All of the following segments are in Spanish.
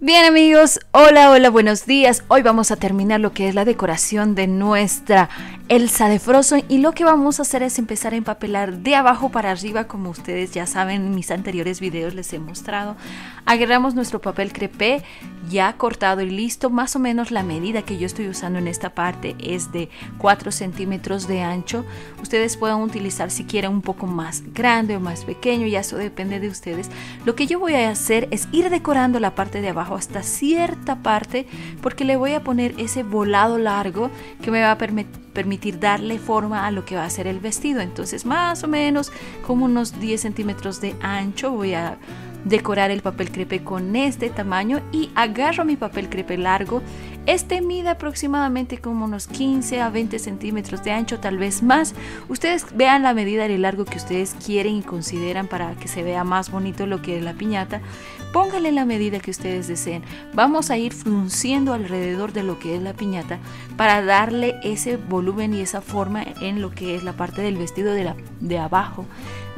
Bien amigos, hola, hola, buenos días. Hoy vamos a terminar lo que es la decoración de nuestra Elsa de Frozen y lo que vamos a hacer es empezar a empapelar de abajo para arriba como ustedes ya saben en mis anteriores videos les he mostrado. Agarramos nuestro papel crepé ya cortado y listo, más o menos la medida que yo estoy usando en esta parte es de 4 centímetros de ancho. Ustedes pueden utilizar si quieren un poco más grande o más pequeño, ya eso depende de ustedes. Lo que yo voy a hacer es ir decorando la parte de abajo hasta cierta parte porque le voy a poner ese volado largo que me va a permitir darle forma a lo que va a ser el vestido. Entonces más o menos como unos 10 centímetros de ancho voy a decorar el papel crepe con este tamaño y agarro mi papel crepe largo este mide aproximadamente como unos 15 a 20 centímetros de ancho, tal vez más. Ustedes vean la medida de largo que ustedes quieren y consideran para que se vea más bonito lo que es la piñata. Pónganle la medida que ustedes deseen. Vamos a ir frunciendo alrededor de lo que es la piñata para darle ese volumen y esa forma en lo que es la parte del vestido de abajo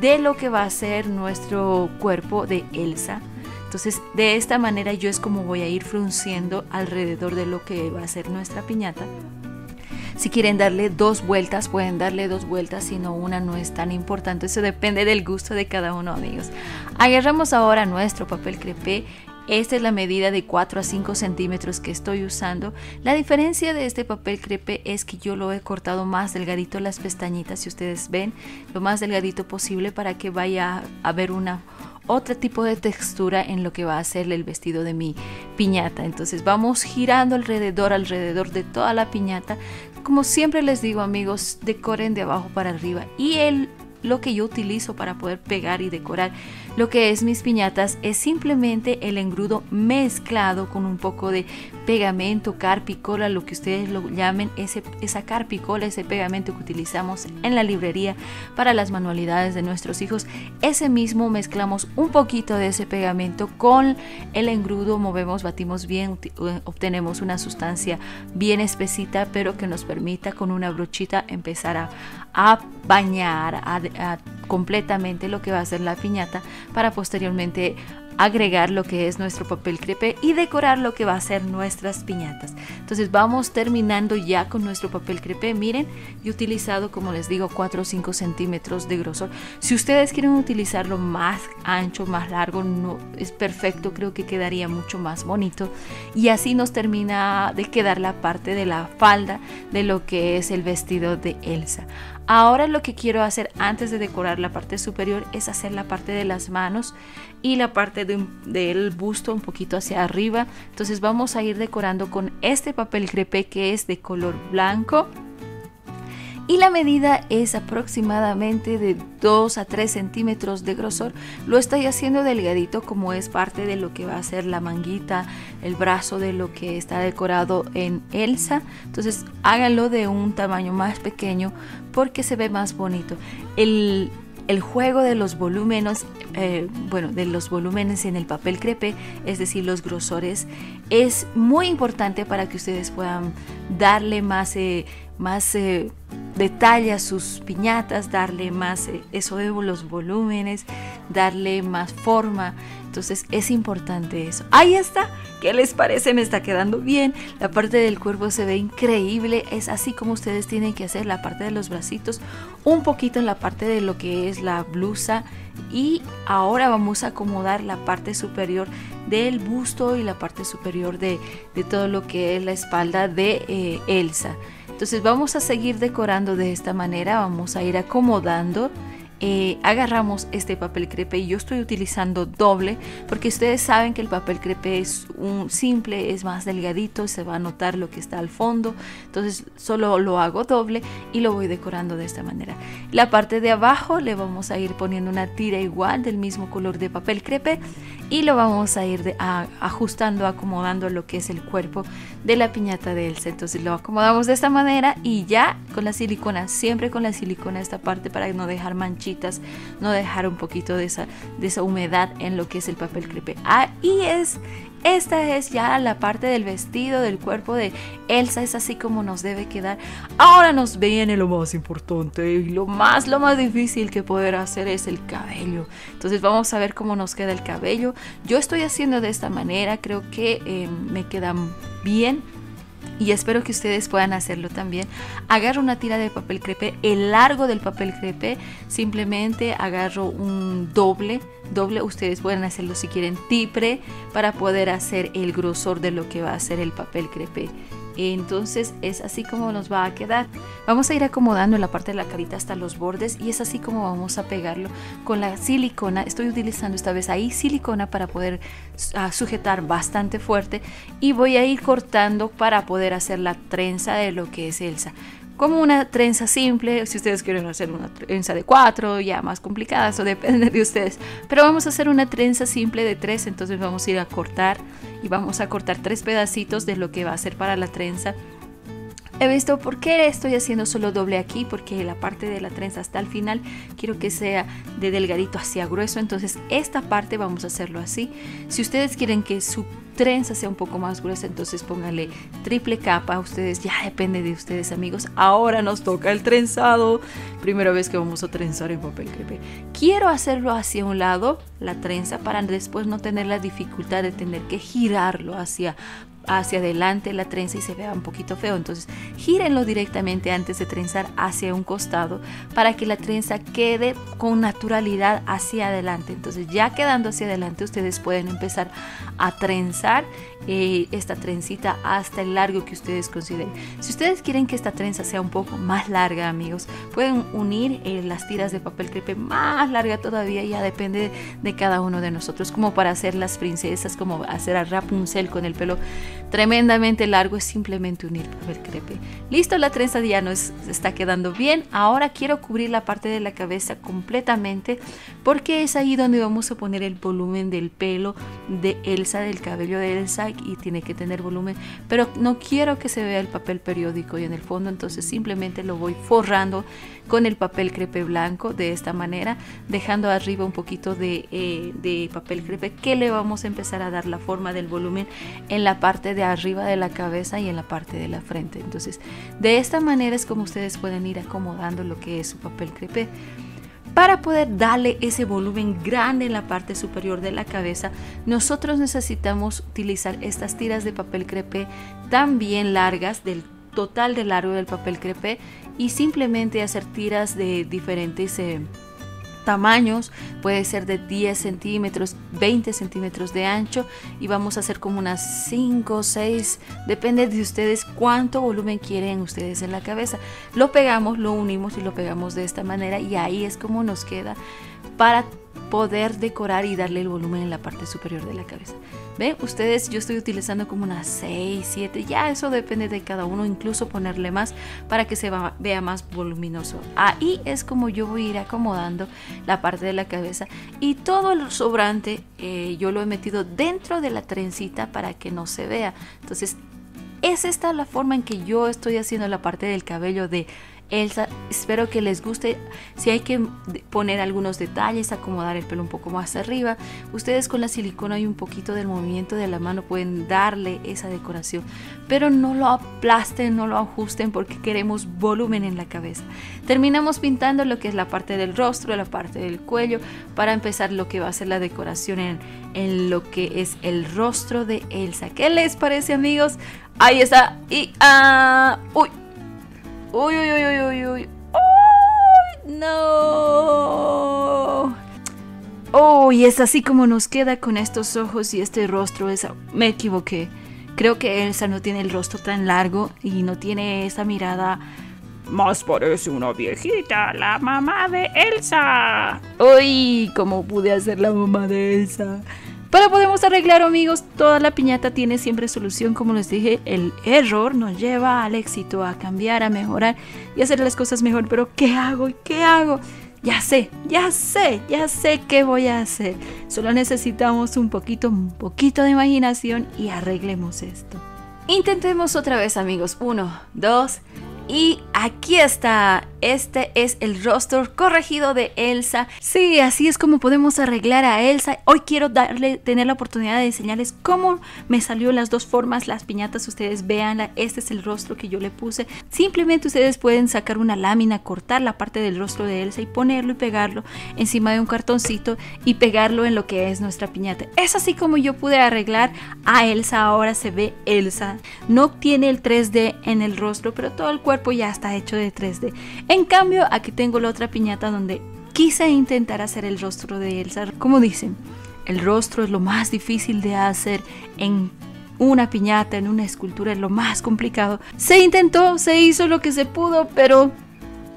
de lo que va a ser nuestro cuerpo de Elsa. Entonces, de esta manera yo es como voy a ir frunciendo alrededor de lo que va a ser nuestra piñata. Si quieren darle dos vueltas, pueden darle dos vueltas, si no una no es tan importante. Eso depende del gusto de cada uno, amigos. Agarramos ahora nuestro papel crepé esta es la medida de 4 a 5 centímetros que estoy usando. La diferencia de este papel crepe es que yo lo he cortado más delgadito las pestañitas, si ustedes ven, lo más delgadito posible para que vaya a haber una otro tipo de textura en lo que va a ser el vestido de mi piñata. Entonces vamos girando alrededor, alrededor de toda la piñata. Como siempre les digo amigos, decoren de abajo para arriba. Y el, lo que yo utilizo para poder pegar y decorar lo que es mis piñatas es simplemente el engrudo mezclado con un poco de pegamento, carpicola, lo que ustedes lo llamen, ese, esa carpicola, ese pegamento que utilizamos en la librería para las manualidades de nuestros hijos. Ese mismo mezclamos un poquito de ese pegamento con el engrudo, movemos, batimos bien, obtenemos una sustancia bien espesita, pero que nos permita con una brochita empezar a, a bañar completamente lo que va a ser la piñata para posteriormente agregar lo que es nuestro papel crepe y decorar lo que va a ser nuestras piñatas. Entonces vamos terminando ya con nuestro papel crepe. Miren, he utilizado, como les digo, 4 o 5 centímetros de grosor. Si ustedes quieren utilizarlo más ancho, más largo, no es perfecto. Creo que quedaría mucho más bonito. Y así nos termina de quedar la parte de la falda de lo que es el vestido de Elsa. Ahora lo que quiero hacer antes de decorar la parte superior es hacer la parte de las manos y la parte del busto un poquito hacia arriba. Entonces vamos a ir decorando con este papel crepé que es de color blanco y la medida es aproximadamente de 2 a 3 centímetros de grosor. Lo estoy haciendo delgadito como es parte de lo que va a ser la manguita, el brazo de lo que está decorado en Elsa. Entonces háganlo de un tamaño más pequeño porque se ve más bonito. El, el juego de los volúmenes, eh, bueno, de los volúmenes en el papel crepe, es decir, los grosores, es muy importante para que ustedes puedan darle más, eh, más eh, detalle sus piñatas, darle más, eso de los volúmenes, darle más forma. Entonces es importante eso. Ahí está. ¿Qué les parece? Me está quedando bien. La parte del cuerpo se ve increíble. Es así como ustedes tienen que hacer la parte de los bracitos. Un poquito en la parte de lo que es la blusa. Y ahora vamos a acomodar la parte superior del busto y la parte superior de, todo lo que es la espalda de eh, Elsa. Entonces vamos a seguir decorando de esta manera. Vamos a ir acomodando eh, agarramos este papel crepe y yo estoy utilizando doble porque ustedes saben que el papel crepe es un simple, es más delgadito, se va a notar lo que está al fondo, entonces solo lo hago doble y lo voy decorando de esta manera. La parte de abajo le vamos a ir poniendo una tira igual del mismo color de papel crepe y lo vamos a ir ajustando, acomodando lo que es el cuerpo de la piñata de Elsa. Entonces lo acomodamos de esta manera y ya con la silicona, siempre con la silicona esta parte para no dejar manchitas, no dejar un poquito de esa, de esa humedad en lo que es el papel crepe. Ahí es esta es ya la parte del vestido, del cuerpo de Elsa, es así como nos debe quedar. Ahora nos viene lo más importante y lo más, lo más difícil que poder hacer es el cabello. Entonces vamos a ver cómo nos queda el cabello. Yo estoy haciendo de esta manera, creo que eh, me quedan bien y espero que ustedes puedan hacerlo también. Agarro una tira de papel crepe, el largo del papel crepe, simplemente agarro un doble, doble, ustedes pueden hacerlo si quieren tipre para poder hacer el grosor de lo que va a ser el papel crepe. Entonces es así como nos va a quedar. Vamos a ir acomodando la parte de la carita hasta los bordes y es así como vamos a pegarlo con la silicona. Estoy utilizando esta vez ahí silicona para poder ah, sujetar bastante fuerte y voy a ir cortando para poder hacer la trenza de lo que es Elsa como una trenza simple, si ustedes quieren hacer una trenza de cuatro, ya más complicada, eso depende de ustedes. Pero vamos a hacer una trenza simple de tres, entonces vamos a ir a cortar y vamos a cortar tres pedacitos de lo que va a ser para la trenza. He visto por qué estoy haciendo solo doble aquí, porque la parte de la trenza hasta el final quiero que sea de delgadito hacia grueso, entonces esta parte vamos a hacerlo así. Si ustedes quieren que su trenza sea un poco más gruesa, entonces pónganle triple capa. Ustedes ya depende de ustedes, amigos. Ahora nos toca el trenzado. Primera vez que vamos a trenzar en papel crepe. Quiero hacerlo hacia un lado, la trenza, para después no tener la dificultad de tener que girarlo hacia hacia adelante la trenza y se vea un poquito feo. Entonces, gírenlo directamente antes de trenzar hacia un costado para que la trenza quede con naturalidad hacia adelante. Entonces, ya quedando hacia adelante, ustedes pueden empezar a trenzar eh, esta trencita hasta el largo que ustedes consideren. Si ustedes quieren que esta trenza sea un poco más larga, amigos, pueden unir eh, las tiras de papel crepe más larga todavía, ya depende de cada uno de nosotros, como para hacer las princesas, como hacer a Rapunzel con el pelo tremendamente largo, es simplemente unir papel crepe. Listo, la trenza ya nos está quedando bien. Ahora quiero cubrir la parte de la cabeza completamente porque es ahí donde vamos a poner el volumen del pelo de Elsa, del cabello de Elsa y tiene que tener volumen, pero no quiero que se vea el papel periódico y en el fondo, entonces simplemente lo voy forrando con el papel crepe blanco de esta manera, dejando arriba un poquito de, eh, de papel crepe que le vamos a empezar a dar la forma del volumen en la parte de arriba de la cabeza y en la parte de la frente. Entonces, de esta manera es como ustedes pueden ir acomodando lo que es su papel crepe. Para poder darle ese volumen grande en la parte superior de la cabeza, nosotros necesitamos utilizar estas tiras de papel crepé tan bien largas del total de largo del papel crepé y simplemente hacer tiras de diferentes eh, tamaños, puede ser de 10 centímetros, 20 centímetros de ancho y vamos a hacer como unas 5 o 6, depende de ustedes cuánto volumen quieren ustedes en la cabeza. Lo pegamos, lo unimos y lo pegamos de esta manera y ahí es como nos queda para poder decorar y darle el volumen en la parte superior de la cabeza. ¿Ven? Ustedes, yo estoy utilizando como unas 6, 7, ya eso depende de cada uno, incluso ponerle más para que se vea más voluminoso. Ahí es como yo voy a ir acomodando la parte de la cabeza y todo el sobrante eh, yo lo he metido dentro de la trencita para que no se vea. Entonces, es esta la forma en que yo estoy haciendo la parte del cabello de Elsa, espero que les guste. Si hay que poner algunos detalles, acomodar el pelo un poco más arriba, ustedes con la silicona y un poquito del movimiento de la mano pueden darle esa decoración. Pero no lo aplasten, no lo ajusten porque queremos volumen en la cabeza. Terminamos pintando lo que es la parte del rostro, la parte del cuello, para empezar lo que va a ser la decoración en, en lo que es el rostro de Elsa. ¿Qué les parece amigos? Ahí está. Y... ah uy Uy, uy, uy, uy, uy, uy. no! ¡Uy! es así como nos queda con estos ojos y este rostro. Me equivoqué. Creo que Elsa no tiene el rostro tan largo y no tiene esa mirada. Más parece una viejita, la mamá de Elsa. ¡Uy! ¿Cómo pude hacer la mamá de Elsa? Pero podemos arreglar amigos, toda la piñata tiene siempre solución, como les dije, el error nos lleva al éxito, a cambiar, a mejorar y hacer las cosas mejor. Pero ¿qué hago? ¿Qué hago? Ya sé, ya sé, ya sé qué voy a hacer. Solo necesitamos un poquito, un poquito de imaginación y arreglemos esto. Intentemos otra vez amigos. Uno, dos y aquí está. Este es el rostro corregido de Elsa. Sí, así es como podemos arreglar a Elsa. Hoy quiero darle, tener la oportunidad de enseñarles cómo me salió las dos formas, las piñatas. Ustedes vean, este es el rostro que yo le puse. Simplemente ustedes pueden sacar una lámina, cortar la parte del rostro de Elsa y ponerlo y pegarlo encima de un cartoncito y pegarlo en lo que es nuestra piñata. Es así como yo pude arreglar a Elsa. Ahora se ve Elsa. No tiene el 3D en el rostro, pero todo el cuerpo ya está hecho de 3D. En cambio, aquí tengo la otra piñata donde quise intentar hacer el rostro de Elsa. Como dicen, el rostro es lo más difícil de hacer en una piñata, en una escultura, es lo más complicado. Se intentó, se hizo lo que se pudo, pero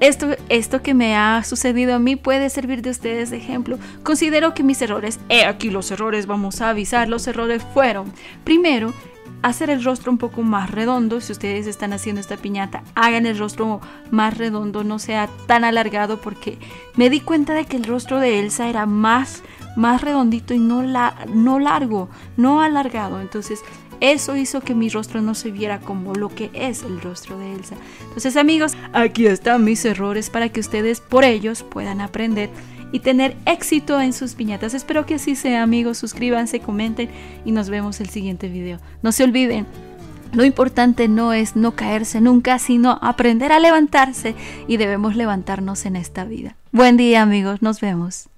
esto, esto que me ha sucedido a mí puede servir de ustedes de ejemplo. Considero que mis errores, he aquí los errores, vamos a avisar, los errores fueron, primero, hacer el rostro un poco más redondo. Si ustedes están haciendo esta piñata, hagan el rostro más redondo, no sea tan alargado porque me di cuenta de que el rostro de Elsa era más, más redondito y no, la, no largo, no alargado. Entonces eso hizo que mi rostro no se viera como lo que es el rostro de Elsa. Entonces amigos, aquí están mis errores para que ustedes por ellos puedan aprender y tener éxito en sus piñatas. Espero que así sea, amigos. Suscríbanse, comenten y nos vemos el siguiente video. No se olviden, lo importante no es no caerse nunca, sino aprender a levantarse y debemos levantarnos en esta vida. Buen día, amigos. Nos vemos.